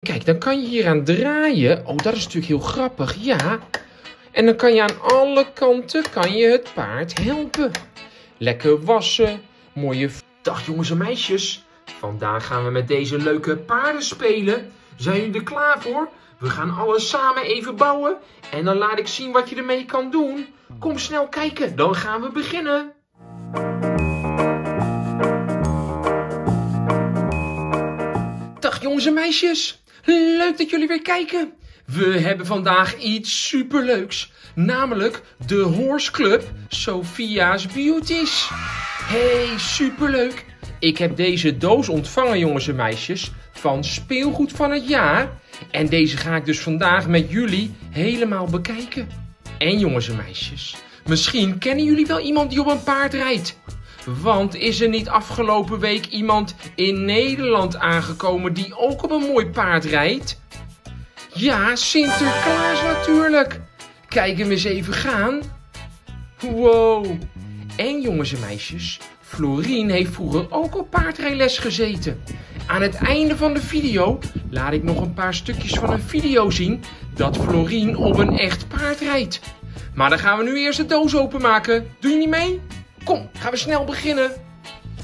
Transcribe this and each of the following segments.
Kijk, dan kan je hier aan draaien. Oh, dat is natuurlijk heel grappig, ja. En dan kan je aan alle kanten kan je het paard helpen. Lekker wassen, mooie... Dag jongens en meisjes. Vandaag gaan we met deze leuke paarden spelen. Zijn jullie er klaar voor? We gaan alles samen even bouwen. En dan laat ik zien wat je ermee kan doen. Kom snel kijken, dan gaan we beginnen. Dag jongens en meisjes. Leuk dat jullie weer kijken. We hebben vandaag iets superleuks. Namelijk de Horse Club Sophia's Beauties. Hey, superleuk. Ik heb deze doos ontvangen jongens en meisjes van speelgoed van het jaar. En deze ga ik dus vandaag met jullie helemaal bekijken. En jongens en meisjes, misschien kennen jullie wel iemand die op een paard rijdt. Want is er niet afgelopen week iemand in Nederland aangekomen die ook op een mooi paard rijdt? Ja, Sinterklaas natuurlijk. Kijk hem eens even gaan. Wow. En jongens en meisjes, Florien heeft vroeger ook op paardrijles gezeten. Aan het einde van de video laat ik nog een paar stukjes van een video zien dat Florien op een echt paard rijdt. Maar dan gaan we nu eerst de doos openmaken. Doe je niet mee? Kom, gaan we snel beginnen.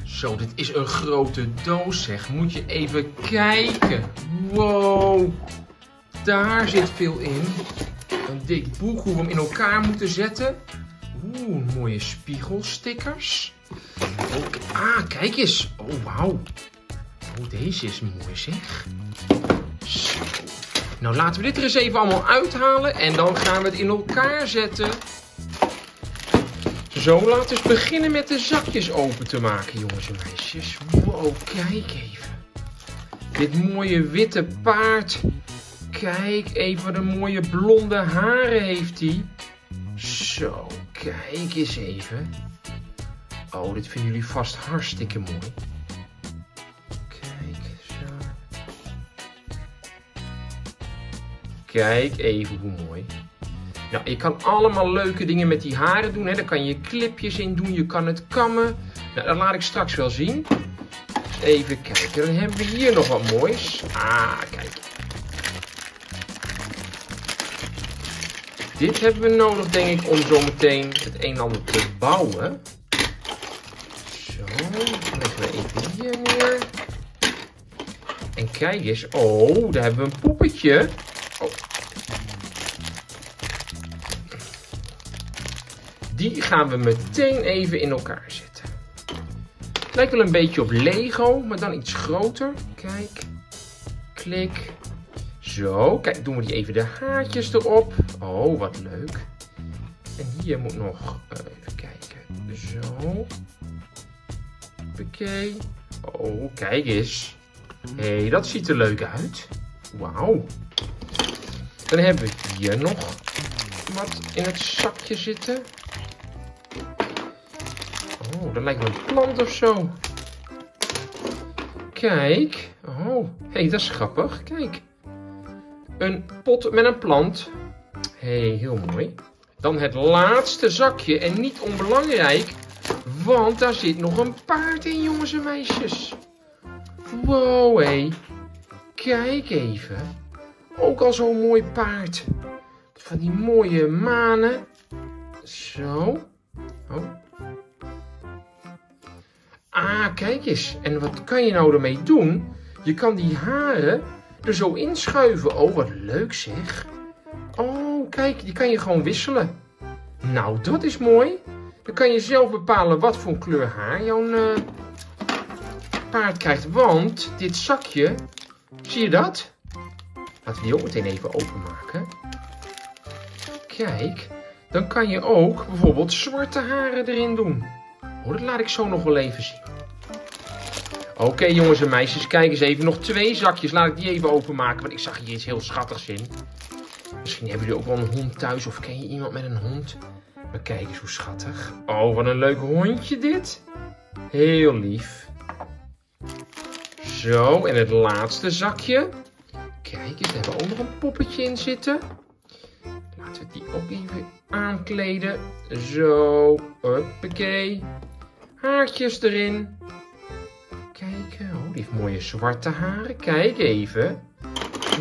Zo, dit is een grote doos zeg. Moet je even kijken. Wow. Daar zit veel in. Een dik boek hoe we hem in elkaar moeten zetten. Oeh, mooie spiegelstickers. Ook, ah, kijk eens. Oh, wauw. Oh, deze is mooi zeg. Zo. Nou, laten we dit er eens even allemaal uithalen. En dan gaan we het in elkaar zetten. Zo, laten we beginnen met de zakjes open te maken, jongens en meisjes. Wow, kijk even. Dit mooie witte paard. Kijk even wat een mooie blonde haren heeft hij. Zo, kijk eens even. Oh, dit vinden jullie vast hartstikke mooi. Kijk, zo. Kijk even hoe mooi. Nou, je kan allemaal leuke dingen met die haren doen. Hè. Daar kan je clipjes in doen. Je kan het kammen. Dat laat ik straks wel zien. Even kijken. Dan hebben we hier nog wat moois. Ah, kijk. Dit hebben we nodig, denk ik, om zo meteen het een en ander te bouwen. Zo, leggen we even hier neer. En kijk eens. Oh, daar hebben we een poppetje. Die gaan we meteen even in elkaar zetten. Het lijkt wel een beetje op Lego, maar dan iets groter. Kijk. Klik. Zo, kijk, doen we die even de haartjes erop. Oh, wat leuk. En hier moet nog, uh, even kijken. Zo. Oké. Oh, kijk eens. Hé, hey, dat ziet er leuk uit. Wauw. Dan hebben we hier nog wat in het zakje zitten. Oh, dat lijkt wel een plant of zo. Kijk. Oh, hé, hey, dat is grappig. Kijk. Een pot met een plant. Hé, hey, heel mooi. Dan het laatste zakje. En niet onbelangrijk. Want daar zit nog een paard in, jongens en meisjes. Wow, hé. Hey. Kijk even. Ook al zo'n mooi paard. Van die mooie manen. Zo. Oh. Ah, kijk eens. En wat kan je nou ermee doen? Je kan die haren er zo inschuiven. Oh, wat leuk zeg. Oh, kijk, die kan je gewoon wisselen. Nou, dat is mooi. Dan kan je zelf bepalen wat voor kleur haar jouw uh, paard krijgt. Want dit zakje, zie je dat? Laten we die ook meteen even openmaken. Kijk, dan kan je ook bijvoorbeeld zwarte haren erin doen. Oh, dat laat ik zo nog wel even zien. Oké jongens en meisjes, kijk eens even. Nog twee zakjes. Laat ik die even openmaken, want ik zag hier iets heel schattigs in. Misschien hebben jullie ook wel een hond thuis of ken je iemand met een hond? Maar kijk eens hoe schattig. Oh, wat een leuk hondje dit. Heel lief. Zo, en het laatste zakje. Kijk eens, daar hebben we ook nog een poppetje in zitten. Laten we die ook even aankleden. Zo, hoppakee. Haartjes erin. Kijk, oh, die heeft mooie zwarte haren. Kijk even.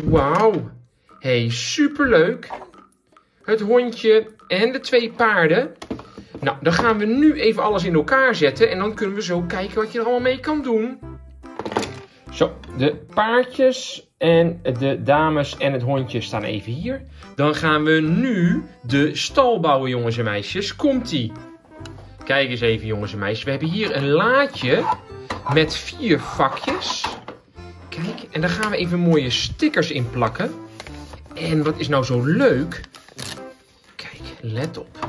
Wauw. hey, superleuk. Het hondje en de twee paarden. Nou, dan gaan we nu even alles in elkaar zetten. En dan kunnen we zo kijken wat je er allemaal mee kan doen. Zo, de paardjes en de dames en het hondje staan even hier. Dan gaan we nu de stal bouwen, jongens en meisjes. Komt-ie. Kijk eens even, jongens en meisjes. We hebben hier een laadje met vier vakjes. Kijk, en daar gaan we even mooie stickers in plakken. En wat is nou zo leuk? Kijk, let op.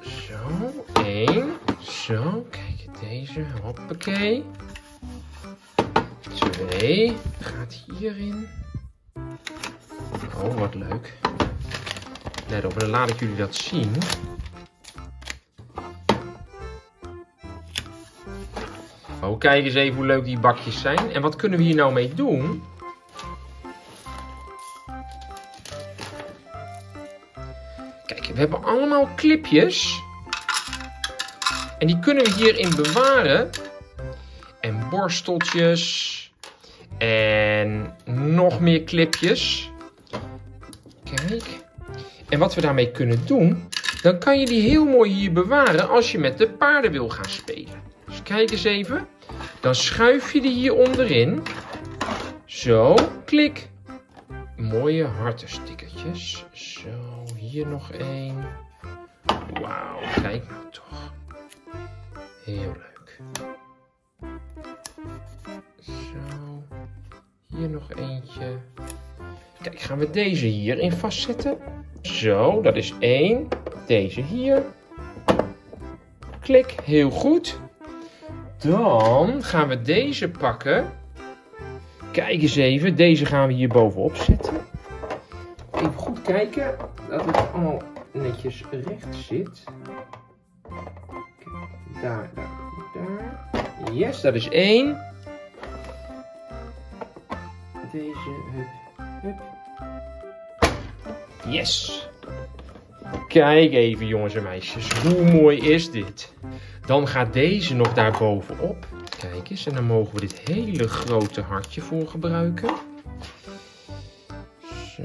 Zo, één. Zo, kijk, deze. Hoppakee. Twee. Gaat hierin. Oh, wat leuk. Let op, dan laat ik jullie dat zien. Oh, kijk eens even hoe leuk die bakjes zijn. En wat kunnen we hier nou mee doen? Kijk, we hebben allemaal clipjes. En die kunnen we hierin bewaren. En borsteltjes. En nog meer clipjes. Kijk. En wat we daarmee kunnen doen, dan kan je die heel mooi hier bewaren als je met de paarden wil gaan spelen. Kijk eens even. Dan schuif je die hier onderin. Zo, klik. Mooie hartenstickertjes. Zo, hier nog één. Wauw, kijk nou toch. Heel leuk. Zo, hier nog eentje. Kijk, gaan we deze hierin vastzetten. Zo, dat is één. Deze hier. Klik, heel goed. Dan gaan we deze pakken. Kijk eens even, deze gaan we hier bovenop zetten. Even goed kijken dat het allemaal netjes recht zit. Kijk, daar, daar, daar. Yes, dat is één. Deze, hup, hup. Yes. Kijk even jongens en meisjes, hoe mooi is dit? Dan gaat deze nog daar bovenop. Kijk eens, en dan mogen we dit hele grote hartje voor gebruiken. Zo.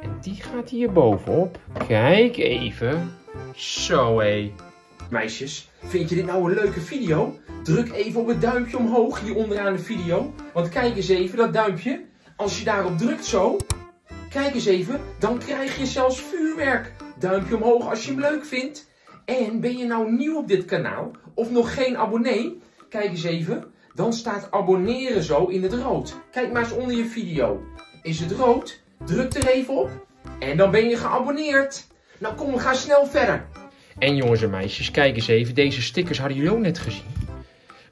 En die gaat hier bovenop. Kijk even. Zo hé. Meisjes, vind je dit nou een leuke video? Druk even op het duimpje omhoog hier onderaan de video. Want kijk eens even, dat duimpje. Als je daarop drukt zo, kijk eens even, dan krijg je zelfs vuurwerk. Duimpje omhoog als je hem leuk vindt. En ben je nou nieuw op dit kanaal of nog geen abonnee? Kijk eens even, dan staat abonneren zo in het rood. Kijk maar eens onder je video. Is het rood? Druk er even op en dan ben je geabonneerd. Nou kom, we gaan snel verder. En jongens en meisjes, kijk eens even, deze stickers hadden jullie ook net gezien.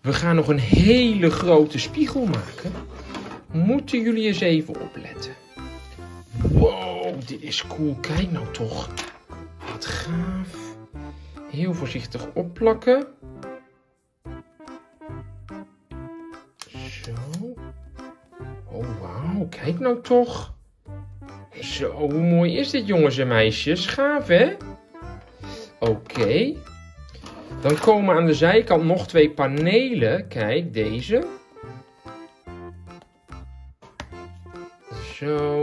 We gaan nog een hele grote spiegel maken. Moeten jullie eens even opletten. Wow, dit is cool. Kijk nou toch. Wat gaaf. Heel voorzichtig opplakken. Zo. Oh, wauw. Kijk nou toch. Zo, hoe mooi is dit, jongens en meisjes? Gaaf, hè? Oké. Dan komen aan de zijkant nog twee panelen. Kijk, deze. Zo.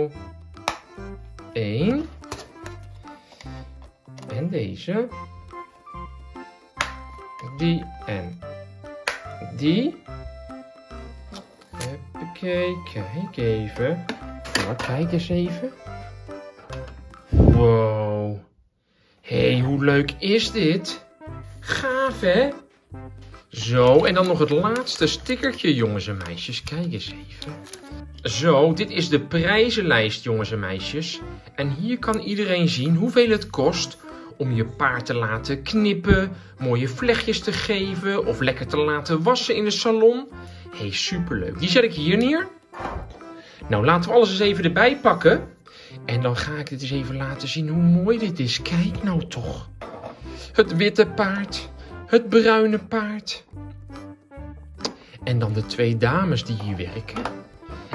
Deze. Die en die. Huppakee, kijk even. Nou, kijk eens even. Wow. Hé, hey, hoe leuk is dit? Gaaf, hè? Zo, en dan nog het laatste stickertje, jongens en meisjes. Kijk eens even. Zo, dit is de prijzenlijst, jongens en meisjes. En hier kan iedereen zien hoeveel het kost om je paard te laten knippen, mooie vlechtjes te geven of lekker te laten wassen in de salon. Hé, superleuk. Die zet ik hier neer. Nou, laten we alles eens even erbij pakken. En dan ga ik dit eens even laten zien hoe mooi dit is. Kijk nou toch. Het witte paard, het bruine paard. En dan de twee dames die hier werken.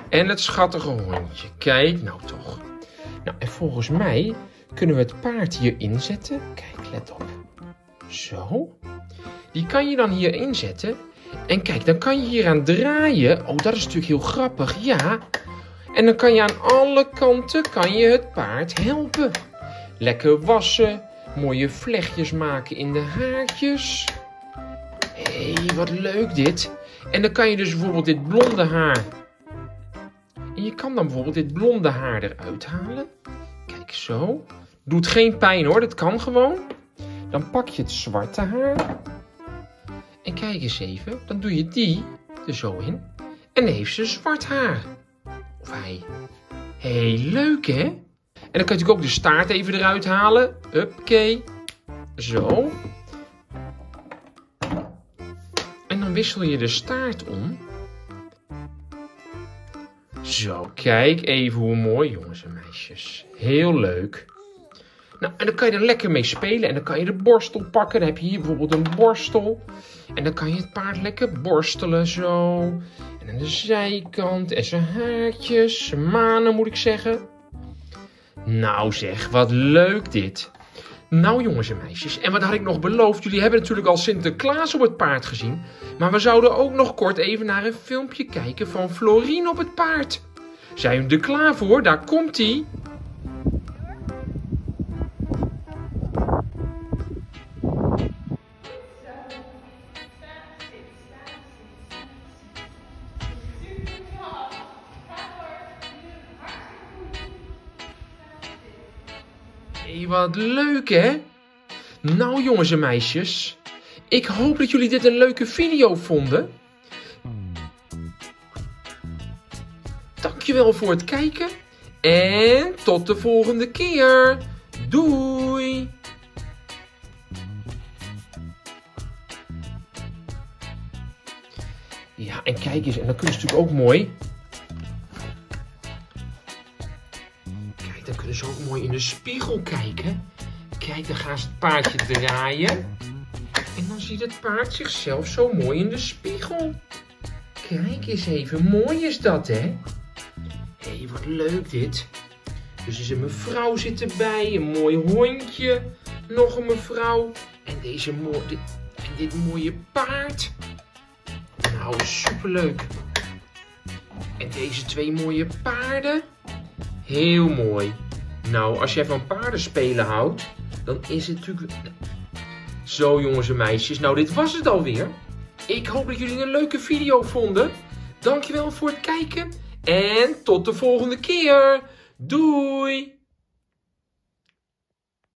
En het schattige hondje. Kijk nou toch. Nou, en volgens mij kunnen we het paard hier inzetten. Kijk, let op. Zo. Die kan je dan hier inzetten. En kijk, dan kan je hier aan draaien. Oh, dat is natuurlijk heel grappig, ja. En dan kan je aan alle kanten kan je het paard helpen. Lekker wassen, mooie vlechtjes maken in de haartjes. Hé, hey, wat leuk dit. En dan kan je dus bijvoorbeeld dit blonde haar. En je kan dan bijvoorbeeld dit blonde haar eruit halen. Zo. Doet geen pijn hoor, dat kan gewoon. Dan pak je het zwarte haar. En kijk eens even, dan doe je die er zo in. En dan heeft ze zwart haar. Of hij. Heel leuk hè? En dan kan je natuurlijk ook de staart even eruit halen. Oké. Zo. En dan wissel je de staart om. Zo, kijk even hoe mooi, jongens en meisjes. Heel leuk. Nou, en dan kan je er lekker mee spelen. En dan kan je de borstel pakken. Dan heb je hier bijvoorbeeld een borstel. En dan kan je het paard lekker borstelen zo. En aan de zijkant. En zijn haartjes. Zijn manen moet ik zeggen. Nou zeg, wat leuk dit. Nou jongens en meisjes, en wat had ik nog beloofd? Jullie hebben natuurlijk al Sinterklaas op het paard gezien. Maar we zouden ook nog kort even naar een filmpje kijken van Florien op het paard. Zijn jullie er klaar voor? Daar komt hij. Hey, wat leuk hè? Nou jongens en meisjes, ik hoop dat jullie dit een leuke video vonden. Dankjewel voor het kijken en tot de volgende keer. Doei! Ja, en kijk eens, en dan kun je natuurlijk ook mooi dan kunnen ze ook mooi in de spiegel kijken. Kijk, dan gaan ze het paardje draaien. En dan ziet het paard zichzelf zo mooi in de spiegel. Kijk eens even, mooi is dat, hè? Wat leuk dit. Dus is een mevrouw zit erbij, een mooi hondje, nog een mevrouw en deze dit, en dit mooie paard. Nou, superleuk. En deze twee mooie paarden. Heel mooi. Nou, als jij van paardenspelen houdt, dan is het natuurlijk... Zo jongens en meisjes, nou dit was het alweer. Ik hoop dat jullie een leuke video vonden. Dankjewel voor het kijken en tot de volgende keer. Doei!